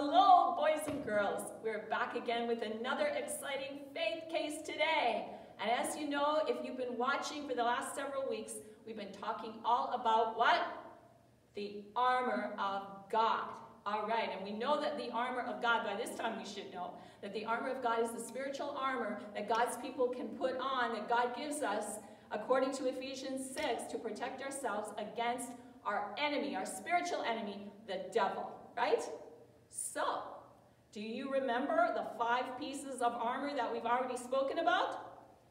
Hello, boys and girls. We're back again with another exciting faith case today. And as you know, if you've been watching for the last several weeks, we've been talking all about what? The armor of God. All right, and we know that the armor of God, by this time we should know, that the armor of God is the spiritual armor that God's people can put on, that God gives us, according to Ephesians 6, to protect ourselves against our enemy, our spiritual enemy, the devil, right? So, do you remember the five pieces of armor that we've already spoken about?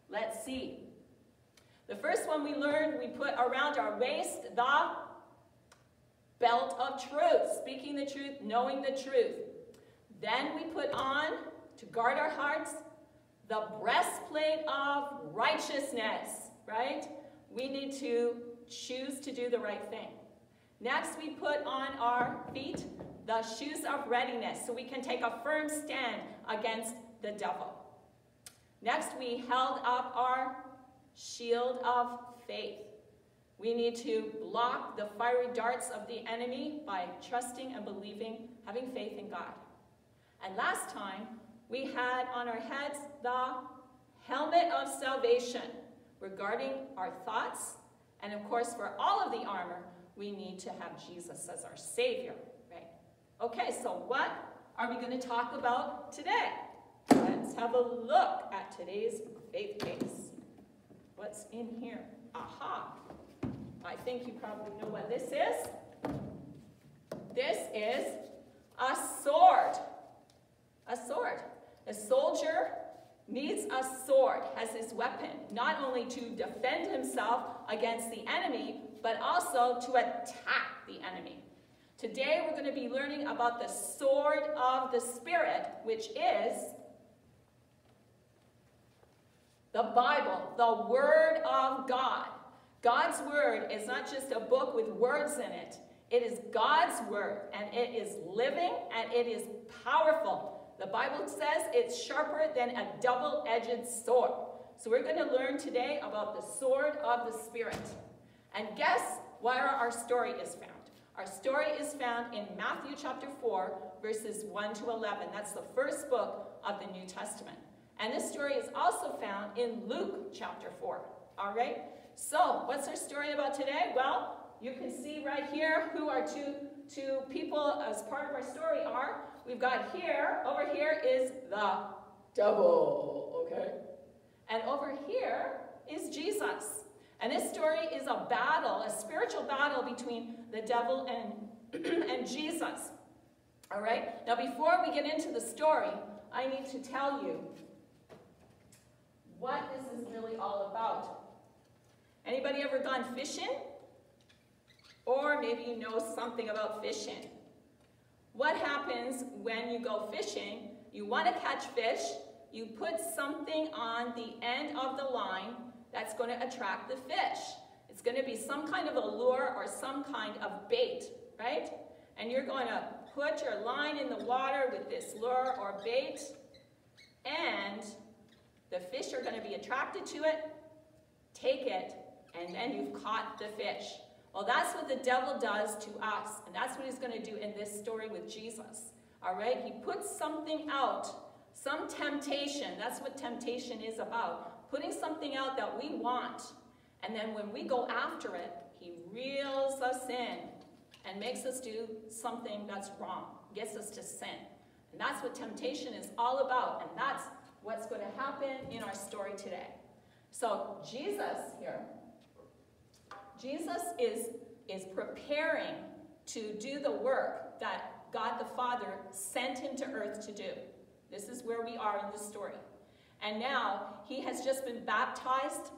Let's see. The first one we learned, we put around our waist the belt of truth, speaking the truth, knowing the truth. Then we put on, to guard our hearts, the breastplate of righteousness, right? We need to choose to do the right thing. Next, we put on our feet the shoes of readiness so we can take a firm stand against the devil. Next, we held up our shield of faith. We need to block the fiery darts of the enemy by trusting and believing, having faith in God. And last time, we had on our heads the helmet of salvation regarding our thoughts. And of course, for all of the armor, we need to have Jesus as our Savior. Okay, so what are we going to talk about today? Let's have a look at today's faith case. What's in here? Aha! I think you probably know what this is. This is a sword. A sword. A soldier needs a sword as his weapon, not only to defend himself against the enemy, but also to attack the enemy. Today we're going to be learning about the sword of the Spirit, which is the Bible, the Word of God. God's Word is not just a book with words in it. It is God's Word, and it is living, and it is powerful. The Bible says it's sharper than a double-edged sword. So we're going to learn today about the sword of the Spirit. And guess where our story is found? Our story is found in Matthew chapter 4, verses 1 to 11. That's the first book of the New Testament. And this story is also found in Luke chapter 4. All right? So, what's our story about today? Well, you can see right here who our two, two people as part of our story are. We've got here, over here is the devil, okay? And over here is Jesus. And this story is a battle, a spiritual battle between the devil and, and Jesus. All right? Now, before we get into the story, I need to tell you what this is really all about. Anybody ever gone fishing? Or maybe you know something about fishing. What happens when you go fishing? You want to catch fish, you put something on the end of the line that's going to attract the fish. It's going to be some kind of a lure or some kind of bait, right? And you're going to put your line in the water with this lure or bait, and the fish are going to be attracted to it, take it, and then you've caught the fish. Well, that's what the devil does to us, and that's what he's going to do in this story with Jesus. All right? He puts something out, some temptation. That's what temptation is about putting something out that we want, and then when we go after it, he reels us in and makes us do something that's wrong, gets us to sin. And that's what temptation is all about, and that's what's going to happen in our story today. So Jesus here, Jesus is, is preparing to do the work that God the Father sent him to earth to do. This is where we are in the story. And now he has just been baptized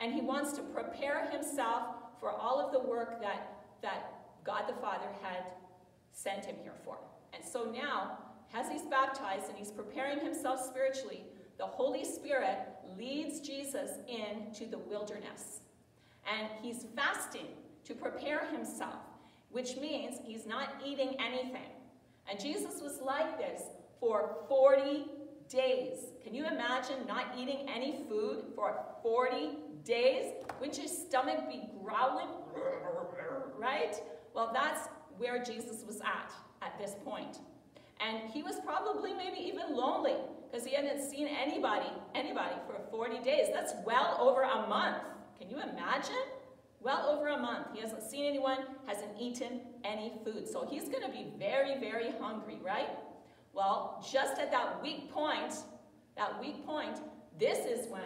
and he wants to prepare himself for all of the work that, that God the Father had sent him here for. And so now, as he's baptized and he's preparing himself spiritually, the Holy Spirit leads Jesus into the wilderness. And he's fasting to prepare himself, which means he's not eating anything. And Jesus was like this for 40 days. Can you imagine not eating any food for 40 days? Wouldn't your stomach be growling? Right? Well, that's where Jesus was at at this point. And he was probably maybe even lonely because he hadn't seen anybody, anybody for 40 days. That's well over a month. Can you imagine? Well over a month. He hasn't seen anyone, hasn't eaten any food. So he's going to be very, very hungry, right? Well, just at that weak point, that weak point, this is when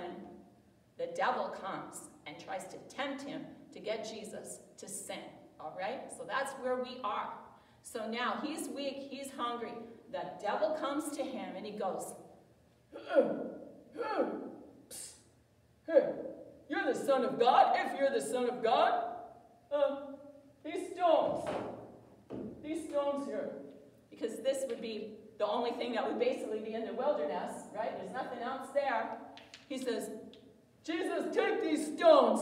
the devil comes and tries to tempt him to get Jesus to sin. All right? So that's where we are. So now he's weak, he's hungry. The devil comes to him and he goes, Hey, you're the Son of God. If you're the Son of God, uh, these stones, these stones here, because this would be the only thing that would basically be in the wilderness, right? There's nothing else there. He says, Jesus, take these stones,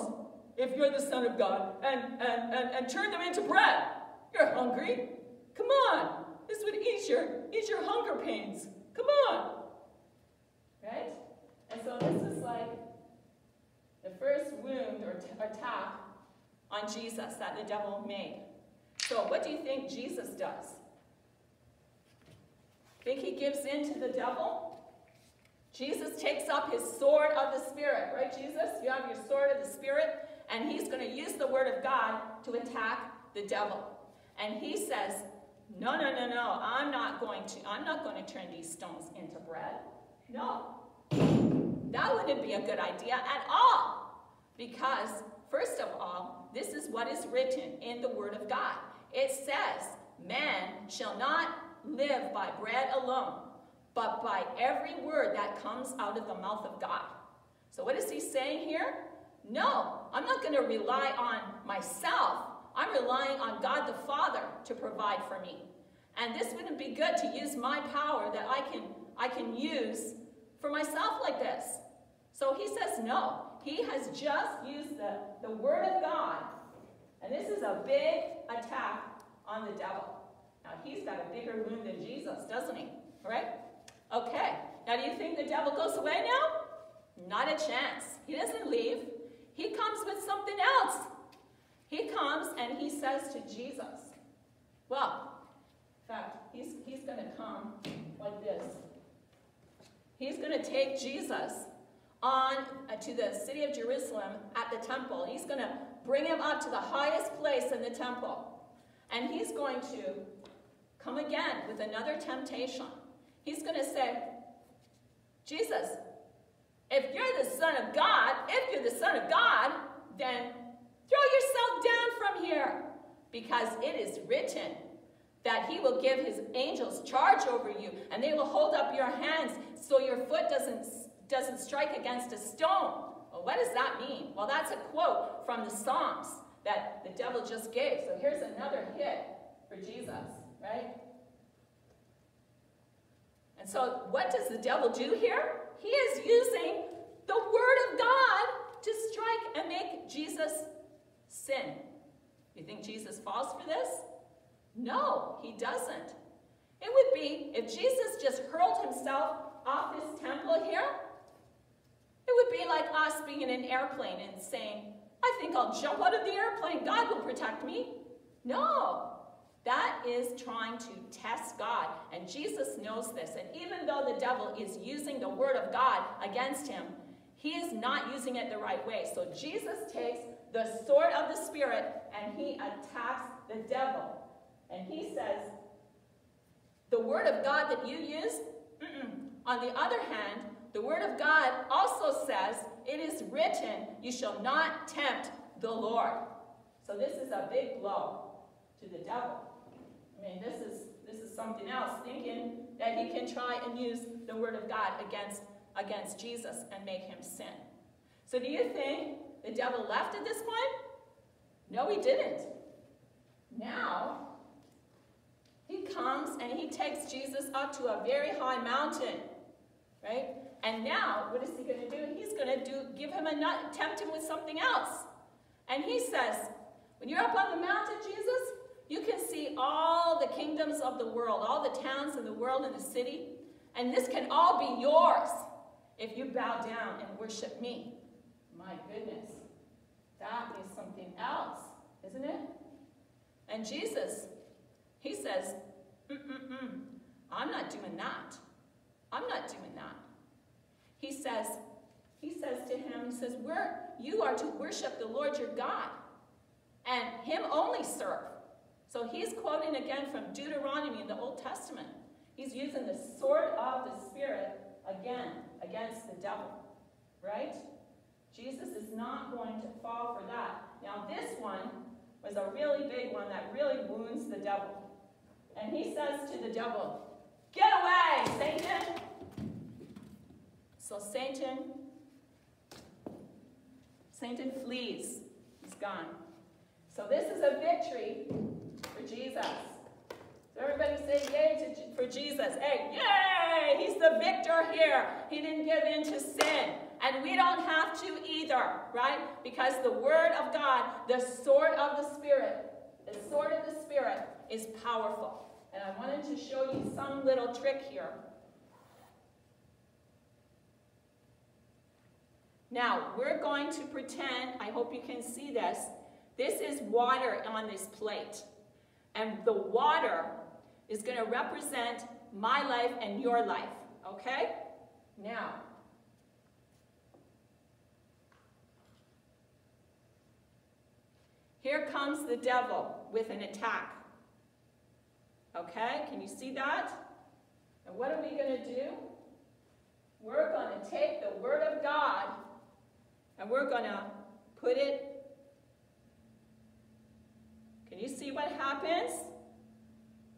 if you're the Son of God, and, and, and, and turn them into bread. You're hungry. Come on. This would ease your, ease your hunger pains. Come on. Right? And so this is like the first wound or attack on Jesus that the devil made. So what do you think Jesus does? Think he gives in to the devil? Jesus takes up his sword of the Spirit, right, Jesus? You have your sword of the Spirit, and he's going to use the word of God to attack the devil. And he says, no, no, no, no, I'm not going to, I'm not going to turn these stones into bread. No. That wouldn't be a good idea at all. Because, first of all, this is what is written in the Word of God. It says, Man shall not live by bread alone, but by every word that comes out of the mouth of God. So, what is he saying here? No, I'm not going to rely on myself. I'm relying on God the Father to provide for me. And this wouldn't be good to use my power that I can, I can use for myself like this. So he says no. He has just used the, the word of God. And this is a big attack on the devil. Now he's got a bigger wound than Jesus, doesn't he? Right? Okay. Now do you think the devil goes away now? Not a chance. He doesn't leave. He comes with something else. He comes and he says to Jesus, well, in fact, he's, he's going to come like this. He's going to take Jesus on uh, to the city of Jerusalem at the temple. He's going to bring him up to the highest place in the temple. And he's going to come again with another temptation. He's going to say, Jesus, if you're the Son of God, if you're the Son of God, then throw yourself down from here. Because it is written that he will give his angels charge over you, and they will hold up your hands so your foot doesn't, doesn't strike against a stone. Well, what does that mean? Well, that's a quote from the Psalms that the devil just gave. So here's another hit for Jesus, right? And so what does the devil do here? He is using the word of God to strike and make Jesus sin. You think Jesus falls for this? No, he doesn't. It would be if Jesus just hurled himself off this temple here, it would be like us being in an airplane and saying, I think I'll jump out of the airplane. God will protect me. No, that is trying to test God. And Jesus knows this. And even though the devil is using the word of God against him, he is not using it the right way. So Jesus takes the sword of the Spirit and he attacks the devil. And he says, the word of God that you use, on the other hand, the word of God also says, it is written, you shall not tempt the Lord. So this is a big blow to the devil. Mean, this is, this is something else, thinking that he can try and use the word of God against, against Jesus and make him sin. So do you think the devil left at this point? No, he didn't. Now, he comes and he takes Jesus up to a very high mountain, right? And now, what is he going to do? He's going to do give him a nut, tempt him with something else. And he says, when you're up on the mountain, Jesus, you can see all the kingdoms of the world, all the towns in the world and the city, and this can all be yours if you bow down and worship me. My goodness, that is something else, isn't it? And Jesus he says, mm, mm, mm, I'm not doing that. I'm not doing that. He says, he says to him, he says, We're, you are to worship the Lord your God and him only serve. So he's quoting again from Deuteronomy in the Old Testament. He's using the sword of the Spirit again against the devil, right? Jesus is not going to fall for that. Now, this one was a really big one that really wounds the devil. And he says to the devil, Get away, Satan! So Satan, Satan flees. He's gone. So this is a victory for Jesus. So everybody say yay to, for Jesus. Hey, yay! He's the victor here. He didn't give in to sin. And we don't have to either, right? Because the Word of God, the sword of the Spirit, the sword of the Spirit is powerful. And I wanted to show you some little trick here. Now, we're going to pretend, I hope you can see this, this is water on this plate. And the water is going to represent my life and your life, okay? Now, here comes the devil with an attack. Okay, can you see that? And what are we going to do? We're going to take the Word of God and we're going to put it. Can you see what happens?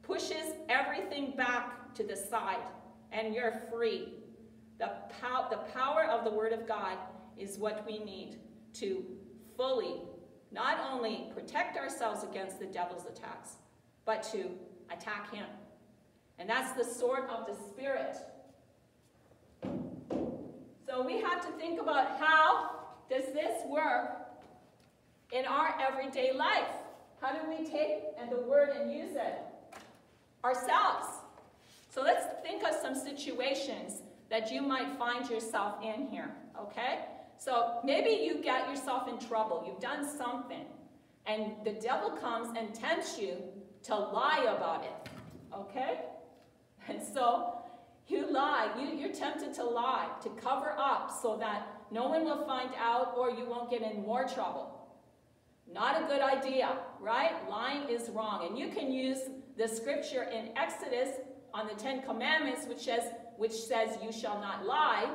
Pushes everything back to the side and you're free. The, pow the power of the Word of God is what we need to fully not only protect ourselves against the devil's attacks, but to attack him. And that's the sword of the Spirit. So we have to think about how does this work in our everyday life? How do we take and the word and use it? Ourselves. So let's think of some situations that you might find yourself in here, okay? So maybe you get yourself in trouble. You've done something. And the devil comes and tempts you to lie about it. Okay? And so you lie. You, you're tempted to lie, to cover up so that no one will find out or you won't get in more trouble. Not a good idea, right? Lying is wrong. And you can use the scripture in Exodus on the Ten Commandments, which says, which says you shall not lie.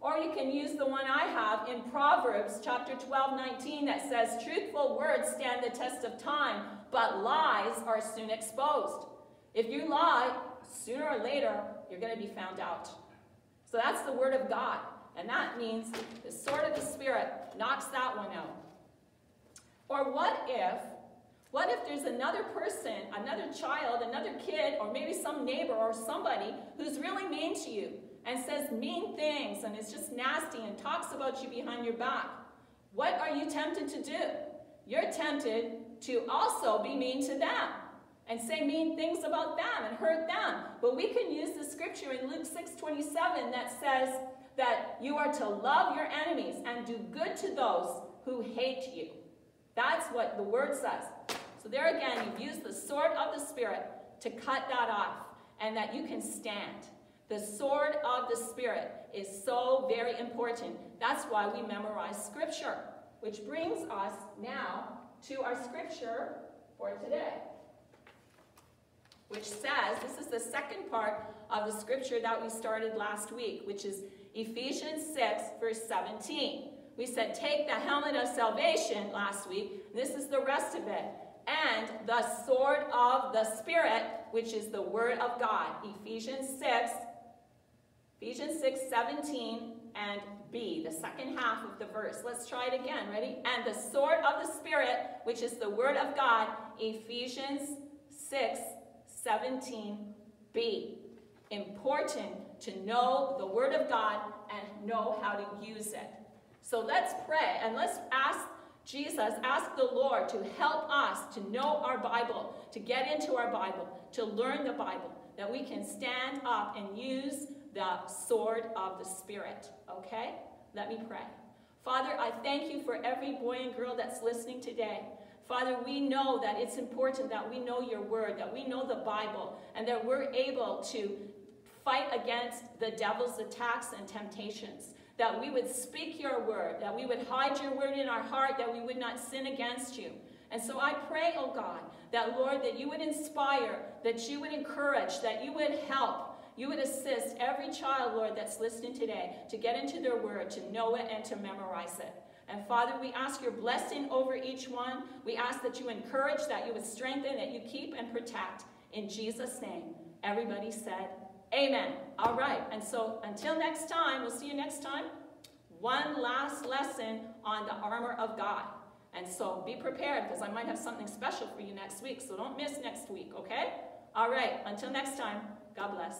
Or you can use the one I have in Proverbs chapter 12, 19 that says, truthful words stand the test of time, but lies are soon exposed. If you lie, sooner or later, you're going to be found out. So that's the word of God. And that means the sword of the Spirit knocks that one out. Or what if, what if there's another person, another child, another kid, or maybe some neighbor or somebody who's really mean to you and says mean things and is just nasty and talks about you behind your back? What are you tempted to do? You're tempted to also be mean to them and say mean things about them and hurt them. But we can use the scripture in Luke 6:27 that says that you are to love your enemies and do good to those who hate you. That's what the word says. So there again, you've used the sword of the Spirit to cut that off and that you can stand. The sword of the Spirit is so very important. That's why we memorize Scripture, which brings us now to our Scripture for today, which says, this is the second part of the Scripture that we started last week, which is Ephesians 6, verse 17. We said, take the helmet of salvation last week. This is the rest of it. And the sword of the Spirit, which is the word of God. Ephesians 6, Ephesians 6, 17 and B, the second half of the verse. Let's try it again. Ready? And the sword of the Spirit, which is the word of God. Ephesians 6, 17, B. Important to know the word of God and know how to use it. So let's pray and let's ask Jesus, ask the Lord to help us to know our Bible, to get into our Bible, to learn the Bible, that we can stand up and use the sword of the Spirit. Okay? Let me pray. Father, I thank you for every boy and girl that's listening today. Father, we know that it's important that we know your word, that we know the Bible, and that we're able to fight against the devil's attacks and temptations. That we would speak your word, that we would hide your word in our heart, that we would not sin against you. And so I pray, oh God, that Lord, that you would inspire, that you would encourage, that you would help, you would assist every child, Lord, that's listening today to get into their word, to know it, and to memorize it. And Father, we ask your blessing over each one. We ask that you encourage, that you would strengthen, that you keep and protect. In Jesus' name, everybody said, Amen. All right. And so until next time, we'll see you next time. One last lesson on the armor of God. And so be prepared because I might have something special for you next week. So don't miss next week, okay? All right. Until next time, God bless.